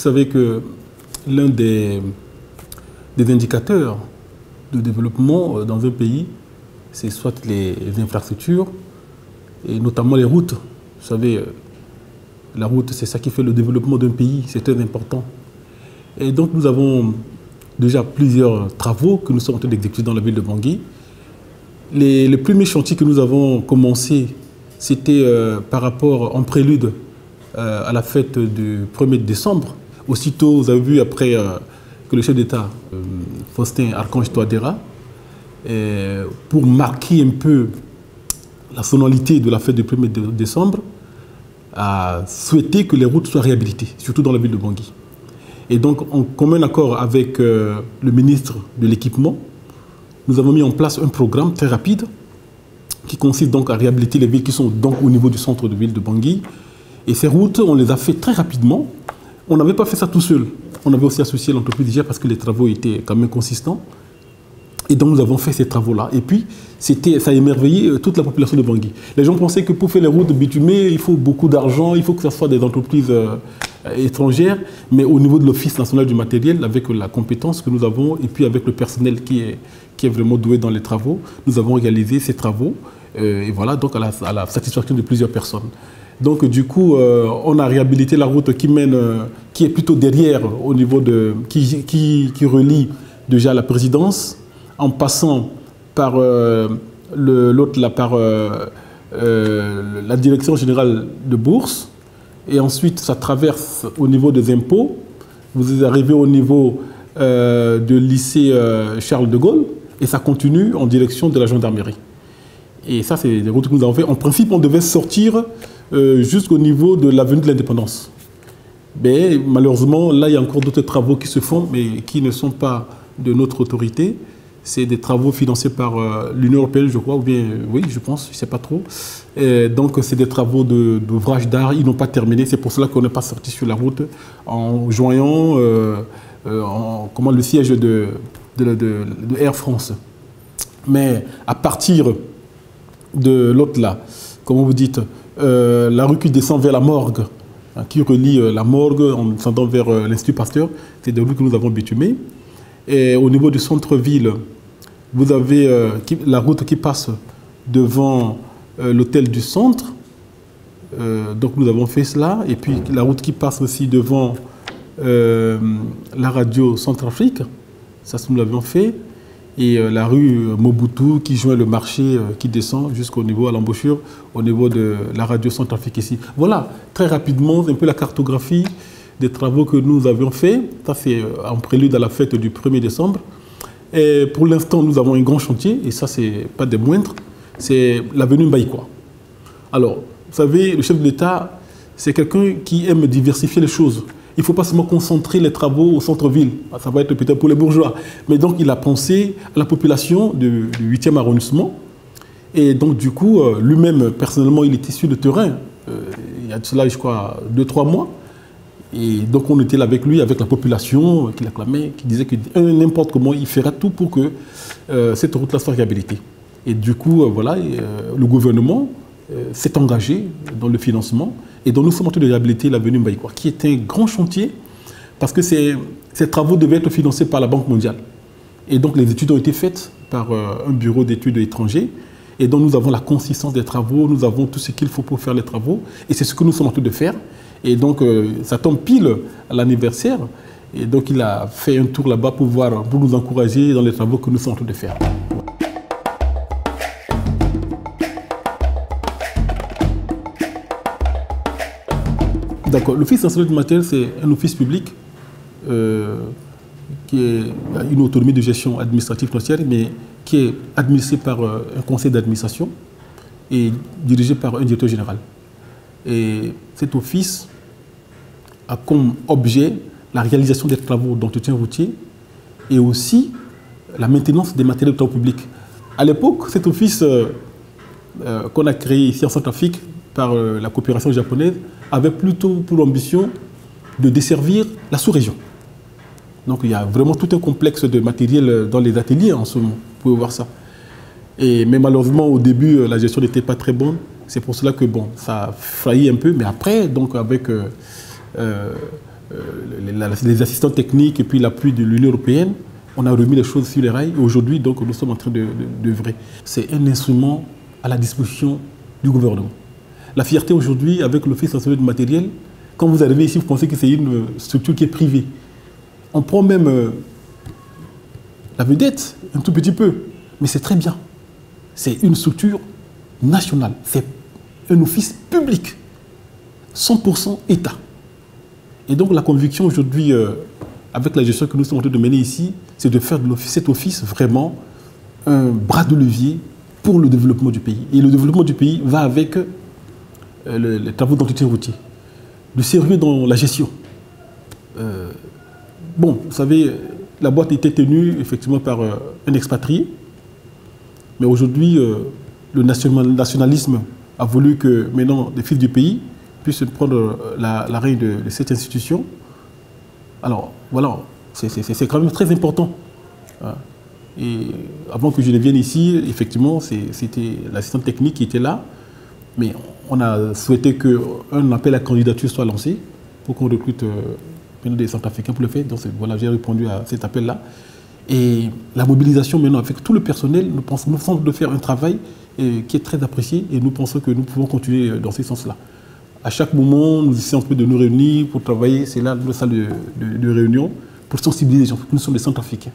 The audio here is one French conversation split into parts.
vous savez que l'un des, des indicateurs de développement euh, dans un pays, c'est soit les infrastructures, et notamment les routes. Vous savez, euh, la route, c'est ça qui fait le développement d'un pays, c'est très important. Et donc nous avons déjà plusieurs travaux que nous sommes en train d'exécuter dans la ville de Bangui. Les, premiers chantiers que nous avons commencé, c'était euh, par rapport en prélude à la fête du 1er décembre. Aussitôt, vous avez vu après euh, que le chef d'État, euh, Faustin Archange Touadéra, pour marquer un peu la sonalité de la fête du 1er décembre, a souhaité que les routes soient réhabilitées, surtout dans la ville de Bangui. Et donc, en commun accord avec euh, le ministre de l'équipement, nous avons mis en place un programme très rapide qui consiste donc à réhabiliter les villes qui sont donc au niveau du centre de ville de Bangui. Et ces routes, on les a fait très rapidement. On n'avait pas fait ça tout seul. On avait aussi associé l'entreprise déjà parce que les travaux étaient quand même consistants. Et donc nous avons fait ces travaux-là. Et puis, ça a émerveillé euh, toute la population de Bangui. Les gens pensaient que pour faire les routes bitumées, il faut beaucoup d'argent, il faut que ce soit des entreprises euh, étrangères. Mais au niveau de l'Office national du matériel, avec la compétence que nous avons et puis avec le personnel qui est, vraiment doué dans les travaux, nous avons réalisé ces travaux. Euh, et voilà, donc à la, satisfaction de plusieurs personnes. Donc du coup, euh, on a réhabilité la route qui mène, euh, qui est plutôt derrière au niveau de, qui, relie déjà la présidence en passant par euh, l'autre la direction générale de bourse, et ensuite ça traverse au niveau des impôts. Vous arrivez au niveau du lycée Charles de Gaulle, et ça continue en direction de la gendarmerie. Et ça, c'est des routes que nous avons fait. En principe, on devait sortir jusqu'au niveau de l'avenue de l'Indépendance. Mais malheureusement, là, il y a encore d'autres travaux qui se font, mais qui ne sont pas de notre autorité. C'est des travaux financés par euh, l'Union européenne, je crois, ou bien, euh, oui, je pense, je ne sais pas trop. Donc, c'est des travaux d'ouvrage de, d'art, ils n'ont pas terminé. C'est pour cela qu'on n'est pas sorti sur la route en joignant euh, en, comment, le siège de, Air France. Mais à partir de l'autre là, comment vous dites, la rue qui descend vers la morgue, hein, qui relie la morgue en descendant vers l'Institut Pasteur, c'est des rues que nous avons bitumées. Et au niveau du centre-ville, vous avez euh, la route qui passe devant euh, l'hôtel du centre. Euh, donc nous avons fait cela. Et puis la route qui passe aussi devant la radio Centrafrique. Ça, nous l'avions fait. Et la rue Mobutu qui joint le marché qui descend jusqu'au niveau à l'embouchure, au niveau de la radio Centrafrique ici. Voilà, très rapidement, un peu la cartographie des travaux que nous avions faits. Ça, c'est en prélude à la fête du 1er décembre. Et pour l'instant, nous avons un grand chantier, et ça, c'est pas des moindres, c'est l'avenue Mbaïkwa. Alors, vous savez, le chef de l'État, c'est quelqu'un qui aime diversifier les choses. Il ne faut pas seulement concentrer les travaux au centre-ville. Ça va être peut-être pour les bourgeois. Mais donc, il a pensé à la population du, 8e arrondissement. Et donc, du coup, euh, lui-même, personnellement, il était sur le terrain. Euh, il y a de cela, je crois, deux, trois mois. Et donc on était là avec lui, avec la population qui l'acclamait, qui disait que n'importe comment, il fera tout pour que euh, cette route-là soit réhabilitée. Et du coup, euh, voilà, euh, le gouvernement euh, s'est engagé dans le financement et donc nous sommes en train de réhabiliter l'avenue Mbaïkwa, qui est un grand chantier parce que ces, travaux devaient être financés par la Banque mondiale. Et donc les études ont été faites par un bureau d'études étrangers. Et donc nous avons la consistance des travaux, nous avons tout ce qu'il faut pour faire les travaux. Et c'est ce que nous sommes en train de faire. Et donc, euh, ça tombe pile à l'anniversaire. Et donc, il a fait un tour là-bas pour, pour nous encourager dans les travaux que nous sommes en train de faire. D'accord. L'Office national du matériel, c'est un office public euh, qui a une autonomie de gestion administrative financière, mais qui est administré par euh, un conseil d'administration et dirigé par un directeur général. Et cet office a comme objet la réalisation des travaux d'entretien routier et aussi la maintenance des matériels de travaux publics. À l'époque, cet office euh, qu'on a créé ici en Centrafrique par la coopération japonaise avait plutôt pour ambition de desservir la sous-région. Donc il y a vraiment tout un complexe de matériel dans les ateliers en ce moment. Vous pouvez voir ça. Et, mais malheureusement, au début, la gestion n'était pas très bonne. C'est pour cela que bon, ça a failli un peu. Mais après, donc avec les assistants techniques et puis l'appui de l'Union européenne, on a remis les choses sur les rails. Aujourd'hui, nous sommes en train de, de, C'est un instrument à la disposition du gouvernement. La fierté aujourd'hui, avec l'Office national du matériel, quand vous arrivez ici, vous pensez que c'est une structure qui est privée. On prend même euh, la vedette, un tout petit peu, mais c'est très bien. C'est une structure nationale, c'est un office public, 100% État. Et donc la conviction aujourd'hui, euh, avec la gestion que nous sommes en train de mener ici, c'est de faire de cet office vraiment un bras de levier pour le développement du pays. Et le développement du pays va avec euh, les travaux d'entretien routier. Le sérieux dans la gestion. Euh, bon, vous savez, la boîte était tenue effectivement par euh, un expatrié, mais aujourd'hui, le nationalisme a voulu que maintenant les fils du pays puissent prendre la, règne de, cette institution. Alors, voilà, c'est quand même très important. Hein. Et avant que je ne vienne ici, effectivement, c'était l'assistant technique qui était là. Mais on a souhaité qu'un appel à candidature soit lancé pour qu'on recrute euh, des Centrafricains pour le faire. Donc voilà, j'ai répondu à cet appel-là. Et la mobilisation maintenant avec tout le personnel, nous pensons, nous de faire un travail euh, qui est très apprécié et nous pensons que nous pouvons continuer dans ce sens-là. À chaque moment, nous essayons de nous réunir pour travailler. C'est là notre salle de, de réunion pour sensibiliser les gens. Nous sommes des Centrafricains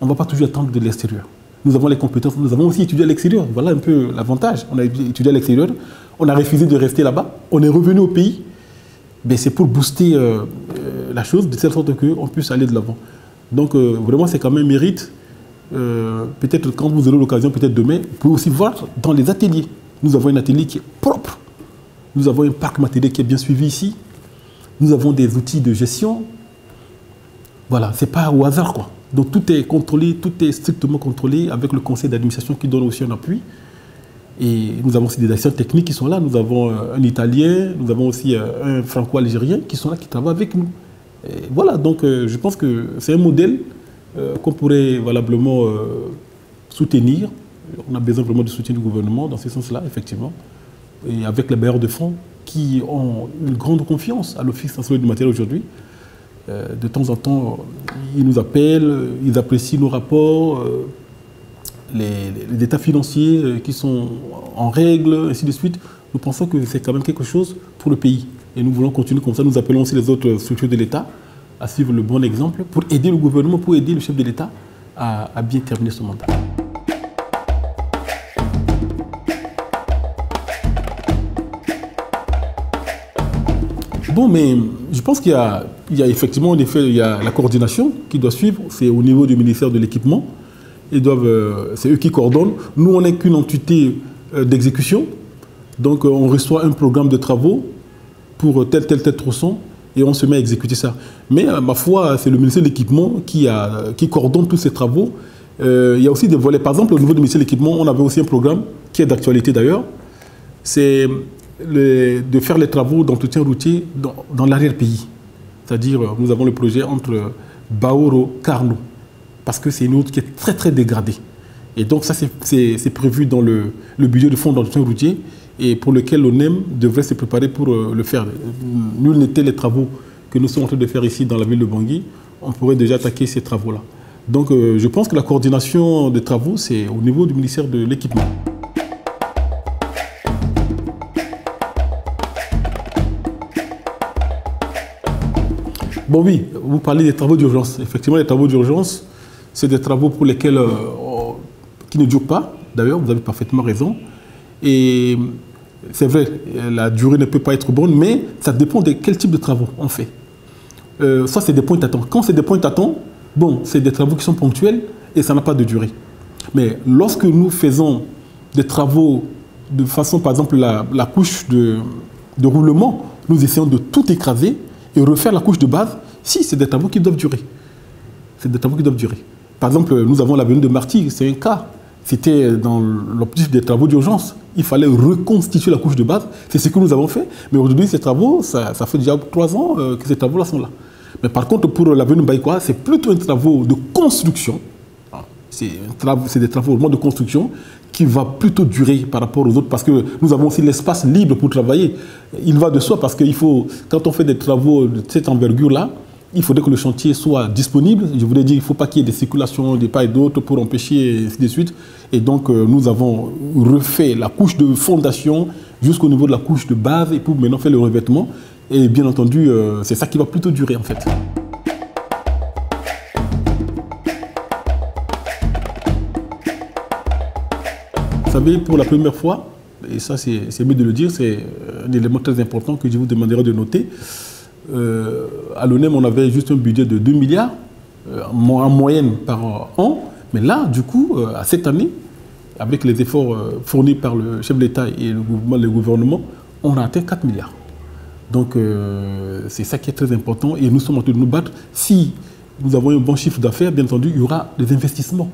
on ne va pas toujours attendre de l'extérieur. Nous avons les compétences, nous avons aussi étudié à l'extérieur. Voilà un peu l'avantage. On a étudié à l'extérieur, on a refusé de rester là-bas, on est revenu au pays. Mais c'est pour booster euh, euh, la chose de telle sorte qu'on puisse aller de l'avant. Donc euh, vraiment, c'est quand même mérite. peut-être quand vous aurez l'occasion, peut-être demain, vous pouvez aussi voir dans les ateliers. Nous avons un atelier qui est propre. Nous avons un parc matériel qui est bien suivi ici. Nous avons des outils de gestion. Voilà, c'est pas au hasard quoi. Donc tout est contrôlé, tout est strictement contrôlé avec le conseil d'administration qui donne aussi un appui. Et nous avons aussi des assistants techniques qui sont là. Nous avons euh, un Italien, nous avons aussi euh, un Franco-Algérien qui sont là, qui travaillent avec nous. voilà, donc euh, je pense que c'est un modèle qu'on pourrait valablement soutenir. On a besoin vraiment de soutien du gouvernement dans ce sens-là, effectivement. Et avec les bailleurs de fonds qui ont une grande confiance à l'Office national du matériel aujourd'hui. De temps en temps, ils nous appellent, ils apprécient nos rapports, euh, les, états financiers euh, qui sont en règle, ainsi de suite. Nous pensons que c'est quand même quelque chose pour le pays. Et nous voulons continuer comme ça. Nous appelons aussi les autres structures de l'État à suivre le bon exemple pour aider le gouvernement, pour aider le chef de l'État à, bien terminer ce mandat. Bon, mais je pense qu'il y, a effectivement, en effet, il y a la coordination qui doit suivre. C'est au niveau du ministère de l'équipement. Euh, c'est eux qui coordonnent. Nous, on n'est qu'une entité euh, d'exécution. Donc, euh, on reçoit un programme de travaux pour tel, tel, tel tronçon et on se met à exécuter ça. Mais, ma foi, c'est le ministère de l'équipement qui, coordonne tous ces travaux. il y a aussi des volets. Par exemple, au niveau du ministère de l'équipement, on avait aussi un programme qui est d'actualité d'ailleurs. C'est de faire les travaux d'entretien routier dans, l'arrière-pays. C'est-à-dire, nous avons le projet entre Baoro et Carno, parce que c'est une route qui est très très dégradée. Et donc ça, c'est prévu dans le, budget de fonds d'entretien routier et pour lequel l'ONEM devrait se préparer pour euh, le faire. Nul n'étaient les travaux que nous sommes en train de faire ici dans la ville de Bangui. On pourrait déjà attaquer ces travaux-là. Donc euh, je pense que la coordination des travaux, c'est au niveau du ministère de l'équipement. Bon oui, vous parlez des travaux d'urgence. Effectivement, les travaux d'urgence, c'est des travaux pour lesquels, euh, qui ne durent pas. D'ailleurs, vous avez parfaitement raison. Et c'est vrai, la durée ne peut pas être bonne, mais ça dépend de quel type de travaux on fait. Euh, ça, c'est des points d'attente. Quand c'est des points d'attente, bon, c'est des travaux qui sont ponctuels et ça n'a pas de durée. Mais lorsque nous faisons des travaux de façon, par exemple, la, couche de roulement, nous essayons de tout écraser et refaire la couche de base, si c'est des travaux qui doivent durer. C'est des travaux qui doivent durer. Par exemple, nous avons l'avenue de Marty, c'est un cas. C'était dans l'objectif des travaux d'urgence. Il fallait reconstituer la couche de base. C'est ce que nous avons fait. Mais aujourd'hui, ces travaux, ça, fait déjà trois ans euh, que ces travaux-là sont là. Mais par contre, pour l'avenue Baïkoa, c'est plutôt un travaux de construction. c'est des travaux vraiment de construction qui va plutôt durer par rapport aux autres parce que nous avons aussi l'espace libre pour travailler. Il va de soi parce qu'il faut, quand on fait des travaux de cette envergure-là, il faudrait que le chantier soit disponible. Je voulais dire, il ne faut pas qu'il y ait des circulations des pas et d'autres pour empêcher, et ainsi de suite. Et donc, euh, nous avons refait la couche de fondation jusqu'au niveau de la couche de base et pour maintenant faire le revêtement. Et bien entendu, euh, c'est ça qui va plutôt durer en fait. Vous savez, pour la première fois, et ça c'est mieux de le dire, c'est un élément très important que je vous demanderai de noter, euh, à l'ONEM, on avait juste un budget de 2 milliards euh, en moyenne par an. Mais là, du coup, euh, à cette année, avec les efforts fournis par le chef de l'État et le gouvernement, on a atteint 4 milliards. Donc, c'est ça qui est très important. Et nous sommes en train de nous battre. Si nous avons un bon chiffre d'affaires, bien entendu, il y aura des investissements.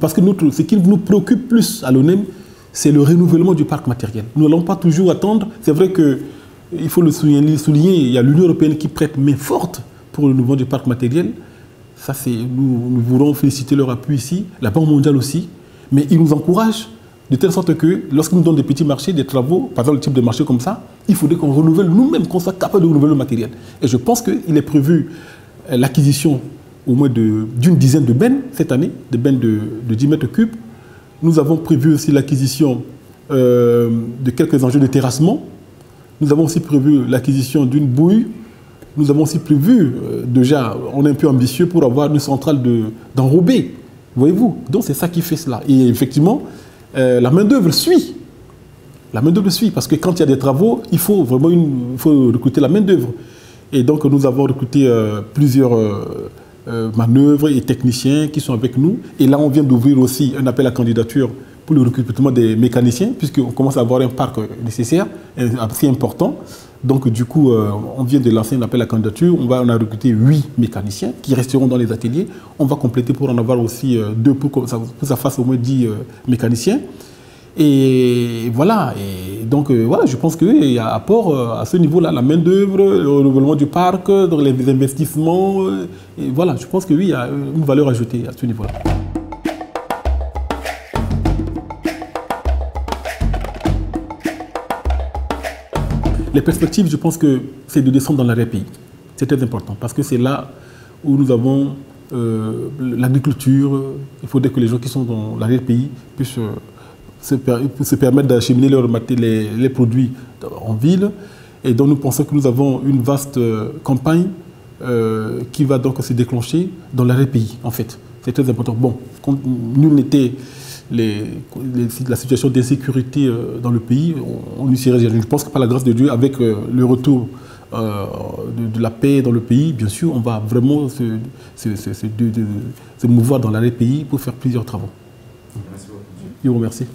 parce que notre, ce qui nous préoccupe plus à l'ONEM, c'est le renouvellement du parc matériel. Nous n'allons pas toujours attendre. C'est vrai que il faut le souligner, il y a l'Union européenne qui prête main forte pour le nouveau du parc matériel. Ça, nous, voulons féliciter leur appui ici, la Banque mondiale aussi, mais ils nous encouragent de telle sorte que lorsqu'ils nous donnent des petits marchés, des travaux, par exemple le type de marché comme ça, il faudrait qu'on renouvelle nous-mêmes, qu'on soit capable de renouveler le matériel. Et je pense qu'il est prévu euh, l'acquisition au moins d'une dizaine de bennes cette année, des bennes de, 10 mètres cubes. Nous avons prévu aussi l'acquisition euh, de quelques enjeux de terrassement nous avons aussi prévu l'acquisition d'une bouille. Nous avons aussi prévu, euh, déjà, on est un peu ambitieux pour avoir une centrale d'enrobé. Voyez-vous? Donc c'est ça qui fait cela. Et effectivement, euh, la main-d'œuvre suit. La main-d'œuvre suit, parce que quand il y a des travaux, il faut vraiment une, faut recruter la main-d'œuvre. Et donc nous avons recruté euh, plusieurs manœuvres et techniciens qui sont avec nous. Et là, on vient d'ouvrir aussi un appel à candidature pour le recrutement des mécaniciens, puisqu'on commence à avoir un parc nécessaire, assez important. Donc, du coup, euh, on vient de lancer un appel à candidature. On, va, on a recruté huit mécaniciens qui resteront dans les ateliers. On va compléter pour en avoir aussi euh, deux pour que ça, fasse au moins dix euh, mécaniciens. Et voilà. Et donc, voilà, je pense qu'il y a apport à ce niveau-là, la main-d'œuvre, le renouvellement du parc, les investissements. et voilà, je pense que oui, il y a une valeur ajoutée à ce niveau-là. Les perspectives, je pense que c'est de descendre dans l'arrière-pays. C'est très important parce que c'est là où nous avons euh, l'agriculture. Il faudrait que les gens qui sont dans l'arrière-pays puissent euh, se, permettre d'acheminer les, les, produits en ville. Et donc nous pensons que nous avons une vaste euh, campagne qui va donc se déclencher dans l'arrière-pays, en fait. C'est très important. Bon, nul n'était la situation d'insécurité euh, dans le pays, on, y serait Je pense que par la grâce de Dieu, avec euh, le retour euh, de, la paix dans le pays, bien sûr, on va vraiment se, se, mouvoir dans l'arrêt pays pour faire plusieurs travaux. Merci beaucoup. Je vous remercie.